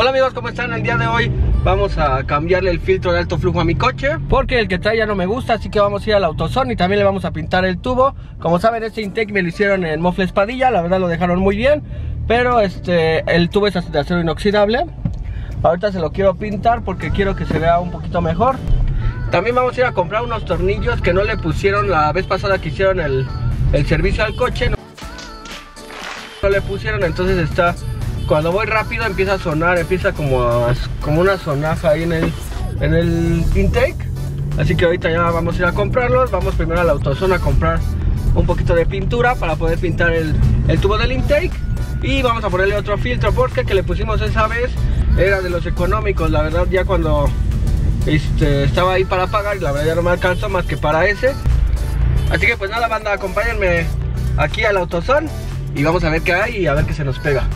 Hola amigos, ¿cómo están? El día de hoy vamos a cambiarle el filtro de alto flujo a mi coche Porque el que trae ya no me gusta, así que vamos a ir al AutoZone y también le vamos a pintar el tubo. Como saben, este intake me lo hicieron en Mofle Espadilla, la verdad lo dejaron muy bien Pero este, el tubo es de acero inoxidable. Ahorita se lo quiero pintar porque quiero que se vea un poquito mejor. También vamos a ir a comprar unos tornillos que no le pusieron la vez pasada que hicieron el, el servicio al coche No le pusieron, entonces está cuando voy rápido empieza a sonar, empieza como, como una sonaja ahí en el, en el intake. Así que ahorita ya vamos a ir a comprarlos. Vamos primero a la autozona a comprar un poquito de pintura para poder pintar el, el tubo del intake. Y vamos a ponerle otro filtro porque que le pusimos esa vez era de los económicos. La verdad ya cuando este, estaba ahí para pagar la verdad ya no me alcanzó más que para ese. Así que pues nada banda, acompáñenme aquí al AutoZone y vamos a ver qué hay y a ver qué se nos pega.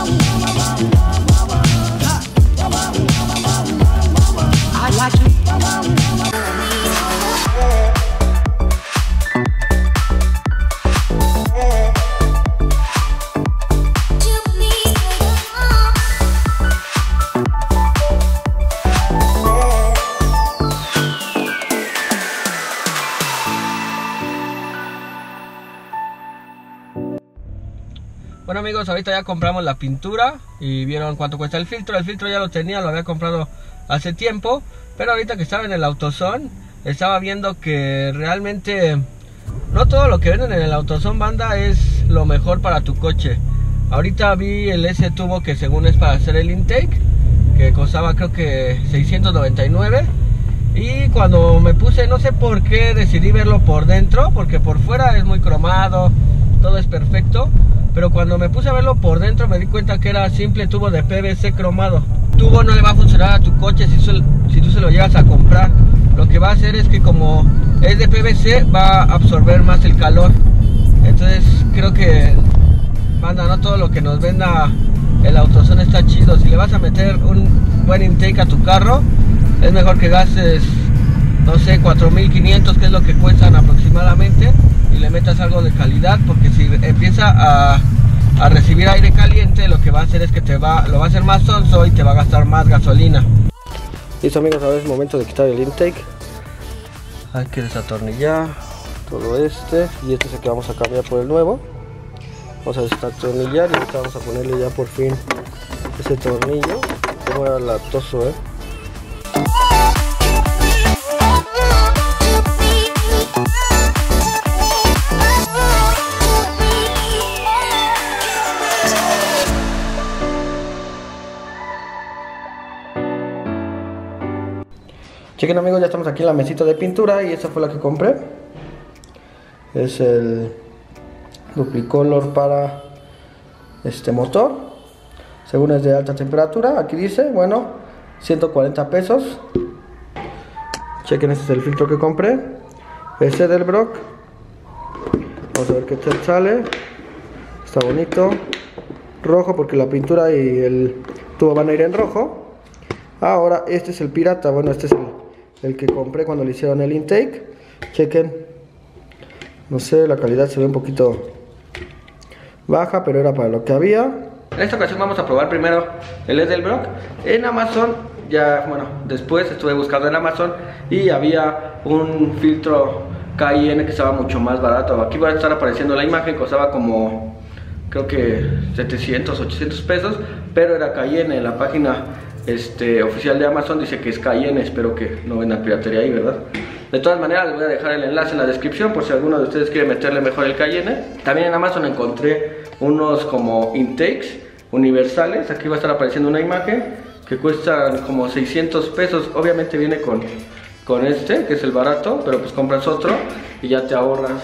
Bueno amigos, ahorita ya compramos la pintura y vieron cuánto cuesta el filtro. El filtro ya lo tenía, lo había comprado hace tiempo, pero ahorita que estaba en el AutoZone, estaba viendo que realmente no todo lo que venden en el AutoZone banda es lo mejor para tu coche. Ahorita vi el S tubo que según es para hacer el intake, que costaba creo que 699. Y cuando me puse, no sé por qué decidí verlo por dentro, porque por fuera es muy cromado, todo es perfecto pero cuando me puse a verlo por dentro me di cuenta que era simple tubo de PVC cromado. tubo no le va a funcionar a tu coche si, tú se lo llegas a comprar. Lo que va a hacer es que como es de PVC va a absorber más el calor. Entonces creo que, manda, no todo lo que nos venda el AutoZone está chido. Si le vas a meter un buen intake a tu carro, es mejor que gastes, no sé, 4500 que es lo que cuestan aproximadamente le metas algo de calidad porque si empieza a, a, recibir aire caliente lo que va a hacer es que te va lo va a hacer más sonso y te va a gastar más gasolina. Listo amigos ahora es momento de quitar el intake. Hay que desatornillar todo este y este es el que vamos a cambiar por el nuevo. Vamos a desatornillar y ahorita vamos a ponerle ya por fin ese tornillo. Como era latoso eh Chequen amigos, ya estamos aquí en la mesita de pintura y esa fue la que compré. Es el duplicolor para este motor. Según es de alta temperatura, aquí dice, bueno, 140 pesos. Chequen, este es el filtro que compré. Ese del Brock. Vamos a ver qué tal sale. Está bonito. Rojo porque la pintura y el tubo van a ir en rojo. Ahora, este es el pirata. Bueno, este es el el que compré cuando le hicieron el intake. Chequen. No sé, la calidad se ve un poquito baja, pero era para lo que había. En esta ocasión vamos a probar primero el Edelbrock en Amazon. Ya, bueno, después estuve buscando en Amazon y había un filtro KIN que estaba mucho más barato. Aquí va a estar apareciendo la imagen, costaba como creo que 700, 800 pesos, pero era KIN en la página este, oficial de Amazon dice que es Cayenne, espero que no venga piratería ahí, ¿verdad? De todas maneras, les voy a dejar el enlace en la descripción por si alguno de ustedes quiere meterle mejor el Cayenne. También en Amazon encontré unos como intakes universales. Aquí va a estar apareciendo una imagen que cuestan como 600 pesos. Obviamente viene con, con este, que es el barato, pero pues compras otro y ya te ahorras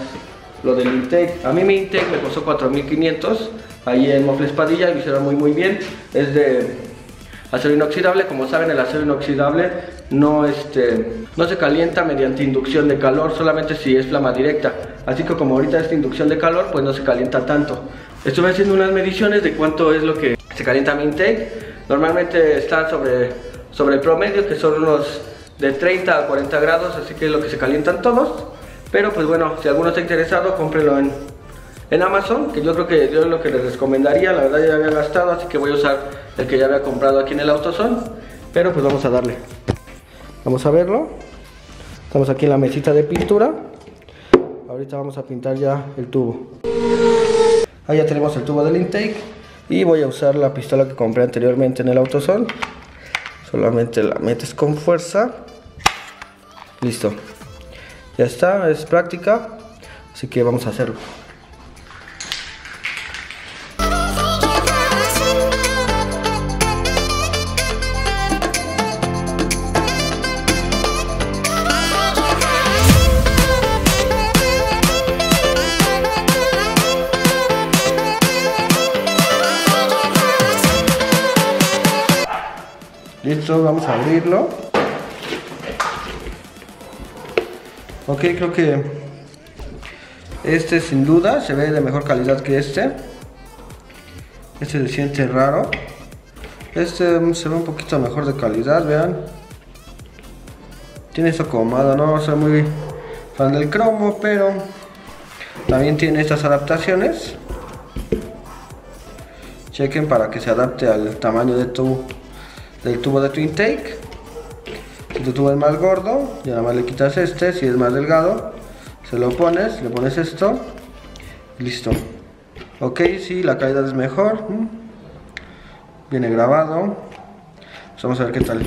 lo del intake. A mí mi intake me costó 4500 ahí en Mofle Espadilla, lo hicieron muy muy bien. Es de Acero inoxidable, como saben el acero inoxidable no, este, no se calienta mediante inducción de calor, solamente si es flama directa. Así que como ahorita es inducción de calor, pues no se calienta tanto. Estuve haciendo unas mediciones de cuánto es lo que se calienta mi intake. Normalmente está sobre, sobre el promedio, que son unos de 30 a 40 grados, así que es lo que se calientan todos. Pero pues bueno, si alguno está interesado, cómprelo en, en Amazon, que yo creo que yo lo que les recomendaría, la verdad ya había gastado, así que voy a usar el que ya había comprado aquí en el AutoZone, pero pues vamos a darle. Vamos a verlo. Estamos aquí en la mesita de pintura. Ahorita vamos a pintar ya el tubo. Ahí ya tenemos el tubo del intake y voy a usar la pistola que compré anteriormente en el AutoZone. Solamente la metes con fuerza. Listo. Ya está, es práctica. Así que vamos a hacerlo. Vamos a abrirlo. Ok, creo que este sin duda se ve de mejor calidad que este. Este se siente raro. Este mm, se ve un poquito mejor de calidad, vean. Tiene esto acomodado, no soy muy fan del cromo, pero también tiene estas adaptaciones. Chequen para que se adapte al tamaño de tu del tubo de tu intake. Si tu tubo es más gordo, ya nada más le quitas este, si es más delgado, se lo pones, le pones esto, listo. Ok, si la calidad es mejor, viene grabado, pues vamos a ver qué tal.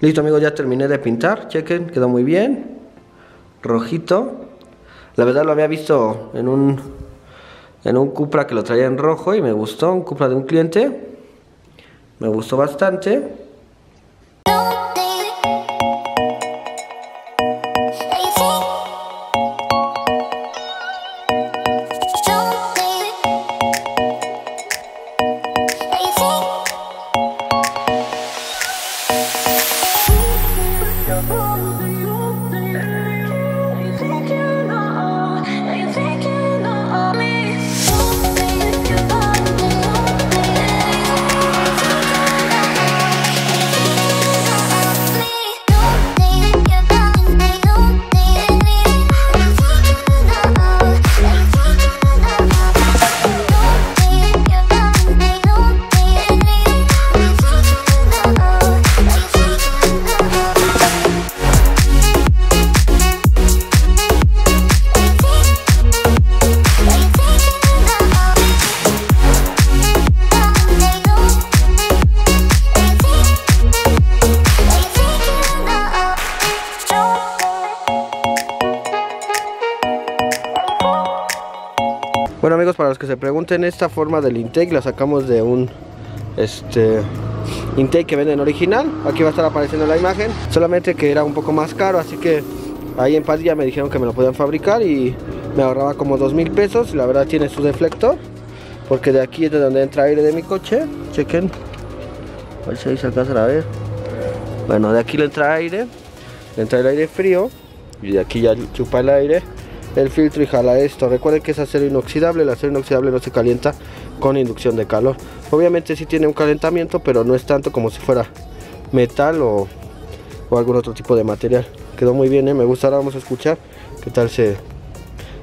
Listo amigos, ya terminé de pintar, chequen, quedó muy bien, rojito. La verdad lo había visto en un, en un Cupra que lo traía en rojo y me gustó, un Cupra de un cliente. Me gustó bastante. Para los que se pregunten, esta forma del intake la sacamos de un este intake que venden original. Aquí va a estar apareciendo la imagen, solamente que era un poco más caro, así que ahí en Padilla me dijeron que me lo podían fabricar y me ahorraba como dos mil pesos. La verdad tiene su deflector, porque de aquí es de donde entra aire de mi coche. Chequen, a ver si ahí se alcanza a ver. Bueno, de aquí le entra aire, le entra el aire frío y de aquí ya chupa el aire el filtro y jala esto. Recuerden que es acero inoxidable, el acero inoxidable no se calienta con inducción de calor. Obviamente sí tiene un calentamiento, pero no es tanto como si fuera metal o, algún otro tipo de material. Quedó muy bien, ¿eh? me gusta, ahora vamos a escuchar qué tal se,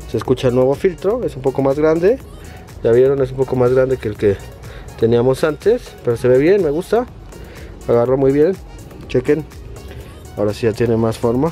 se escucha el nuevo filtro. Es un poco más grande, ya vieron, es un poco más grande que el que teníamos antes, pero se ve bien, me gusta. Agarró muy bien, chequen. Ahora sí ya tiene más forma.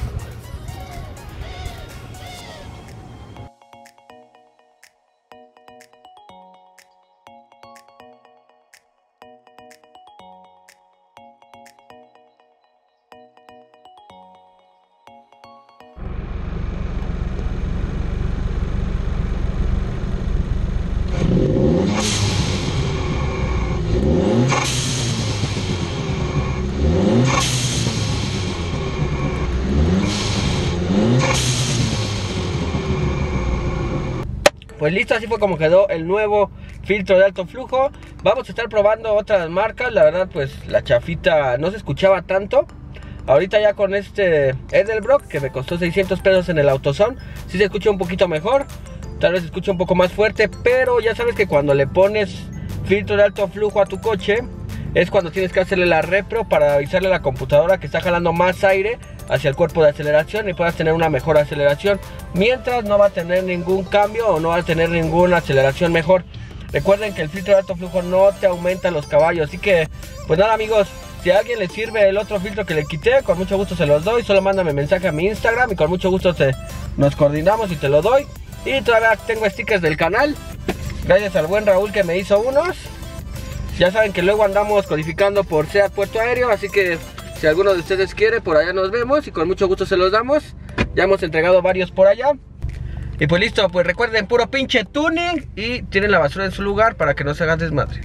Pues listo, así fue como quedó el nuevo filtro de alto flujo. Vamos a estar probando otras marcas. La verdad, pues la chafita no se escuchaba tanto. Ahorita ya con este Edelbrock, que me costó 600 pesos en el AutoZone, sí se escucha un poquito mejor. Tal vez se escucha un poco más fuerte, pero ya sabes que cuando le pones filtro de alto flujo a tu coche, es cuando tienes que hacerle la repro para avisarle a la computadora que está jalando más aire hacia el cuerpo de aceleración y puedas tener una mejor aceleración. Mientras no va a tener ningún cambio o no va a tener ninguna aceleración mejor. Recuerden que el filtro de alto flujo no te aumenta los caballos. Así que, pues nada amigos, si a alguien le sirve el otro filtro que le quité, con mucho gusto se los doy. Solo mándame mensaje a mi Instagram y con mucho gusto nos coordinamos y te lo doy. Y todavía tengo stickers del canal. Gracias al buen Raúl que me hizo unos. Ya saben que luego andamos codificando por SEAT Puerto Aéreo, así que si alguno de ustedes quiere, por allá nos vemos y con mucho gusto se los damos. Ya hemos entregado varios por allá. Y pues listo, pues recuerden, puro pinche tuning y tienen la basura en su lugar para que no se hagan desmadre.